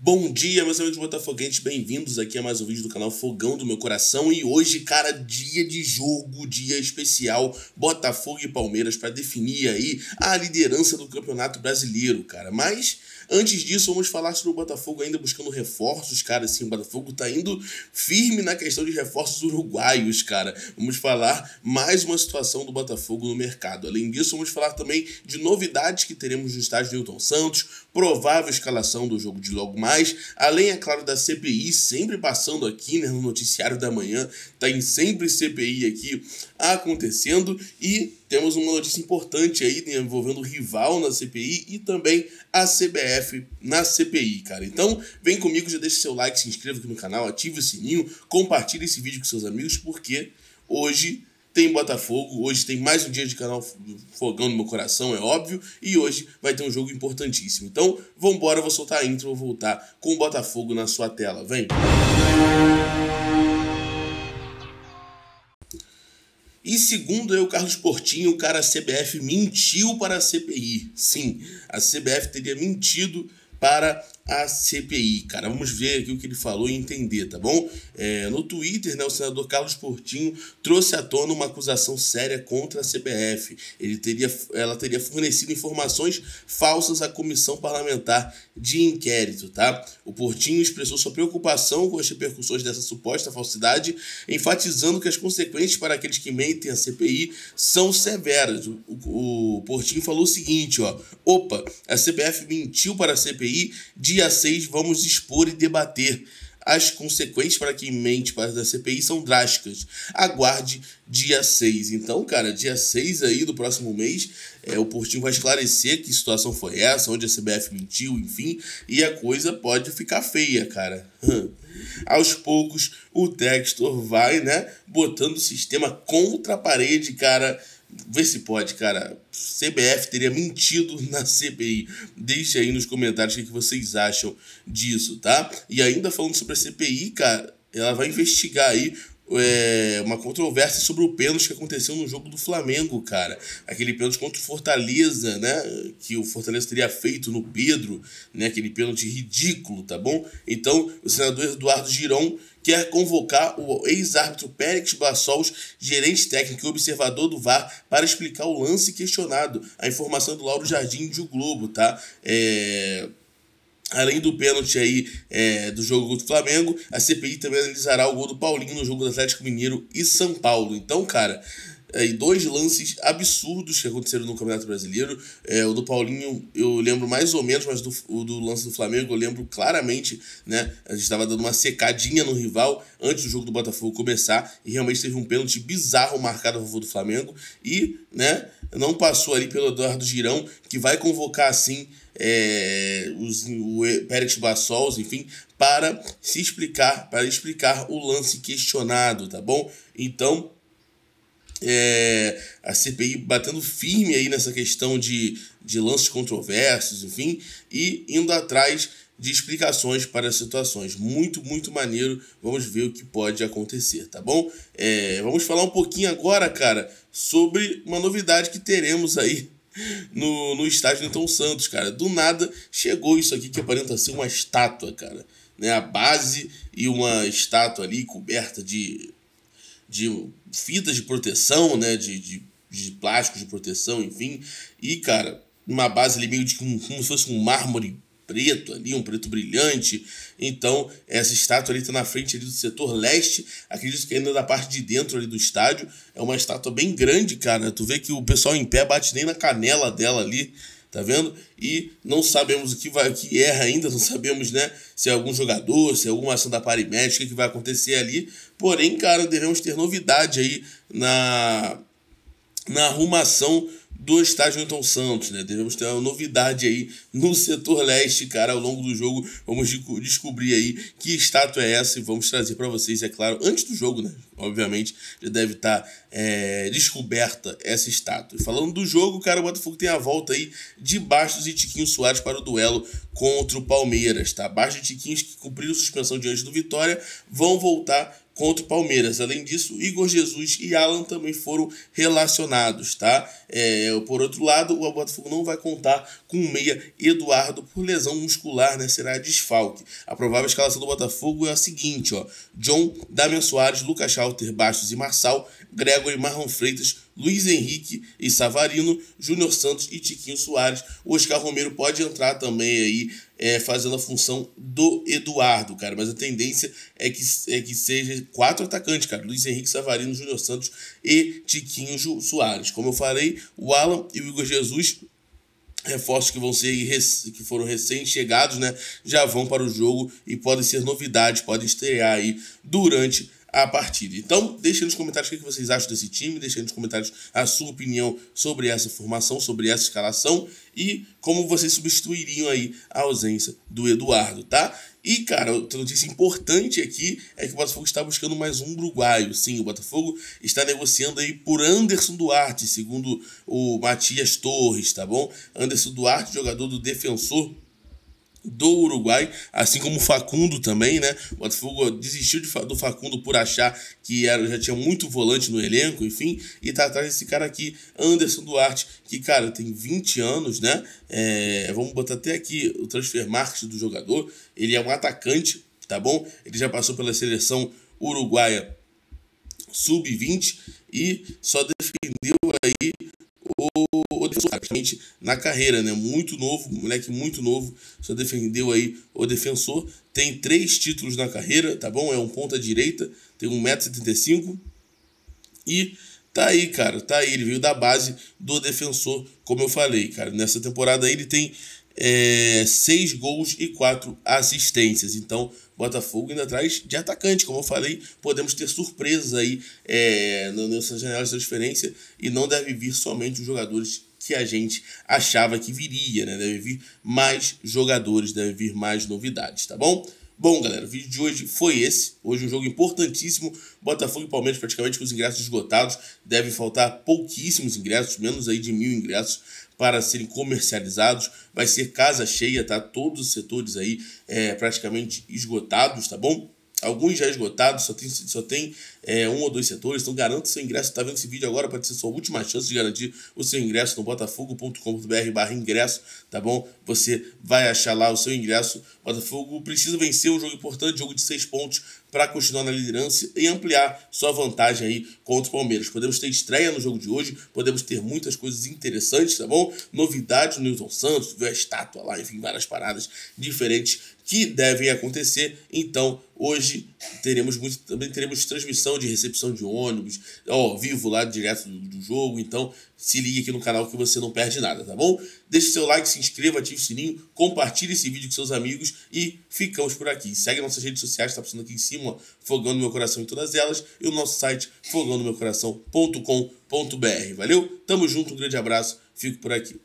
Bom dia, meus amigos botafoguenses, bem-vindos aqui a mais um vídeo do canal Fogão do Meu Coração. E hoje, cara, dia de jogo, dia especial, Botafogo e Palmeiras para definir aí a liderança do Campeonato Brasileiro, cara. Mas Antes disso, vamos falar sobre o Botafogo ainda buscando reforços, cara. Assim, o Botafogo tá indo firme na questão de reforços uruguaios, cara. Vamos falar mais uma situação do Botafogo no mercado. Além disso, vamos falar também de novidades que teremos no estádio Newton Santos, provável escalação do jogo de logo mais, além, é claro, da CPI, sempre passando aqui né, no noticiário da manhã, tá em sempre CPI aqui acontecendo e temos uma notícia importante aí né, envolvendo o rival na CPI e também a CBF na CPI, cara. Então, vem comigo, já deixa seu like, se inscreva aqui no canal, ative o sininho, compartilhe esse vídeo com seus amigos, porque hoje tem Botafogo, hoje tem mais um dia de canal Fogão no meu coração, é óbvio, e hoje vai ter um jogo importantíssimo. Então, vambora, vou soltar a intro, vou voltar com o Botafogo na sua tela, vem! E segundo eu, Carlos Portinho, o cara a CBF mentiu para a CPI. Sim, a CBF teria mentido para a CPI, cara. Vamos ver aqui o que ele falou e entender, tá bom? É, no Twitter, né, o senador Carlos Portinho trouxe à tona uma acusação séria contra a CBF. Ele teria, ela teria fornecido informações falsas à comissão parlamentar de inquérito, tá? O Portinho expressou sua preocupação com as repercussões dessa suposta falsidade, enfatizando que as consequências para aqueles que mentem a CPI são severas. O, o, o Portinho falou o seguinte, ó: "Opa, a CBF mentiu para a CPI de dia 6 vamos expor e debater. As consequências para quem mente para da CPI são drásticas. Aguarde dia 6. Então, cara, dia 6 aí do próximo mês, é, o Portinho vai esclarecer que situação foi essa, onde a CBF mentiu, enfim, e a coisa pode ficar feia, cara. Aos poucos, o Textor vai, né, botando o sistema contra a parede, cara Vê se pode, cara. CBF teria mentido na CPI. Deixe aí nos comentários o que vocês acham disso, tá? E ainda falando sobre a CPI, cara, ela vai investigar aí é, uma controvérsia sobre o pênalti que aconteceu no jogo do Flamengo, cara. Aquele pênalti contra o Fortaleza, né? Que o Fortaleza teria feito no Pedro, né? Aquele pênalti ridículo, tá bom? Então, o senador Eduardo Girão quer convocar o ex-árbitro Pérez Bassols, gerente técnico e observador do VAR, para explicar o lance questionado. A informação do Lauro Jardim de O Globo, tá? É... Além do pênalti aí é, do jogo contra o Flamengo, a CPI também analisará o gol do Paulinho no jogo do Atlético Mineiro e São Paulo. Então, cara, é, dois lances absurdos que aconteceram no Campeonato Brasileiro. É, o do Paulinho eu lembro mais ou menos, mas do, o do lance do Flamengo eu lembro claramente, né? A gente estava dando uma secadinha no rival antes do jogo do Botafogo começar e realmente teve um pênalti bizarro marcado a favor do Flamengo e, né, não passou ali pelo Eduardo Girão, que vai convocar assim é, os, o Pérez Bassols, enfim, para se explicar, para explicar o lance questionado, tá bom? Então, é, a CPI batendo firme aí nessa questão de, de lances controversos, enfim, e indo atrás de explicações para situações. Muito, muito maneiro. Vamos ver o que pode acontecer, tá bom? É, vamos falar um pouquinho agora, cara, sobre uma novidade que teremos aí no, no estádio Newton Santos, cara. Do nada chegou isso aqui que aparenta ser uma estátua, cara. Né? A base e uma estátua ali coberta de de fitas de proteção, né? De, de, de plástico de proteção, enfim. E, cara, uma base ali meio de como, como se fosse um mármore preto ali, um preto brilhante. Então, essa estátua ali está na frente ali do setor leste, acredito que ainda da parte de dentro ali do estádio. É uma estátua bem grande, cara. Tu vê que o pessoal em pé bate nem na canela dela ali tá vendo? E não sabemos o que vai, o que erra ainda, não sabemos, né, se é algum jogador, se é alguma ação da parimédica que vai acontecer ali. Porém, cara, devemos ter novidade aí na na arrumação do estádio Newton Santos, né? Devemos ter uma novidade aí no setor leste, cara, ao longo do jogo. Vamos descobrir aí que estátua é essa e vamos trazer para vocês, é claro, antes do jogo, né? Obviamente, já deve estar tá, é, descoberta essa estátua. E falando do jogo, cara, o Botafogo tem a volta aí de Bastos e Tiquinho Soares para o duelo contra o Palmeiras, tá? Bastos e Tiquinhos que cumpriram suspensão diante do Vitória vão voltar contra o Palmeiras. Além disso, Igor Jesus e Alan também foram relacionados, tá? É, por outro lado, o Botafogo não vai contar com o meia Eduardo por lesão muscular, né? Será desfalque. A provável escalação do Botafogo é a seguinte, ó. John, Damian Soares, Lucas Schalter, Bastos e Marçal, Gregory Marlon Freitas, Luiz Henrique e Savarino, Júnior Santos e Tiquinho Soares. O Oscar Romero pode entrar também aí é, fazendo a função do Eduardo, cara. Mas a tendência é que, é que seja quatro atacantes, cara. Luiz Henrique Savarino, Júnior Santos e Tiquinho Soares. Como eu falei, o Alan e o Igor Jesus reforços que vão ser que foram recém-chegados, né, já vão para o jogo e podem ser novidades, podem estrear aí durante a partida. Então, deixe nos comentários o que vocês acham desse time, deixe nos comentários a sua opinião sobre essa formação, sobre essa escalação e como vocês substituiriam aí a ausência do Eduardo, tá? E, cara, outra notícia importante aqui é que o Botafogo está buscando mais um uruguaio. Sim, o Botafogo está negociando aí por Anderson Duarte, segundo o Matias Torres, tá bom? Anderson Duarte, jogador do Defensor do Uruguai, assim como o Facundo também, né? O Botafogo desistiu de, do Facundo por achar que era, já tinha muito volante no elenco, enfim, e tá atrás desse cara aqui, Anderson Duarte, que, cara, tem 20 anos, né? É, vamos botar até aqui o transfer market do jogador. Ele é um atacante, tá bom? Ele já passou pela seleção uruguaia sub-20 e só defendeu aí o defensor, praticamente na carreira, né? Muito novo, moleque muito novo, só defendeu aí o defensor. Tem três títulos na carreira, tá bom? É um ponta direita, tem 1,75m e tá aí, cara, tá aí. Ele veio da base do defensor, como eu falei, cara. Nessa temporada aí ele tem é, seis gols e quatro assistências. Então, Botafogo ainda atrás de atacante, como eu falei, podemos ter surpresas aí é, nessa janela de transferência e não deve vir somente os jogadores que a gente achava que viria, né? Deve vir mais jogadores, deve vir mais novidades, tá bom? Bom, galera, o vídeo de hoje foi esse. Hoje um jogo importantíssimo. Botafogo e Palmeiras praticamente com os ingressos esgotados. Deve faltar pouquíssimos ingressos, menos aí de mil ingressos para serem comercializados. Vai ser casa cheia, tá? Todos os setores aí é, praticamente esgotados, tá bom? Alguns já esgotados, só tem, só tem é, um ou dois setores, então garanta seu ingresso. Está vendo esse vídeo agora, pode ser sua última chance de garantir o seu ingresso no botafogo.com.br barra ingresso, tá bom? Você vai achar lá o seu ingresso. Botafogo precisa vencer um jogo importante, jogo de seis pontos, para continuar na liderança e ampliar sua vantagem aí contra o Palmeiras. Podemos ter estreia no jogo de hoje, podemos ter muitas coisas interessantes, tá bom? Novidades no Newton Santos, viu a estátua lá, enfim, várias paradas diferentes que devem acontecer. Então, hoje teremos muito, também teremos transmissão de recepção de ônibus, ó, vivo lá direto do, do, jogo. Então, se ligue aqui no canal que você não perde nada, tá bom? Deixe seu like, se inscreva, ative o sininho, compartilhe esse vídeo com seus amigos e ficamos por aqui. Segue nossas redes sociais, tá passando aqui em cima, Fogando Meu Coração em todas elas, e o nosso site fogandomeucoração.com.br. Valeu? Tamo junto, um grande abraço, fico por aqui.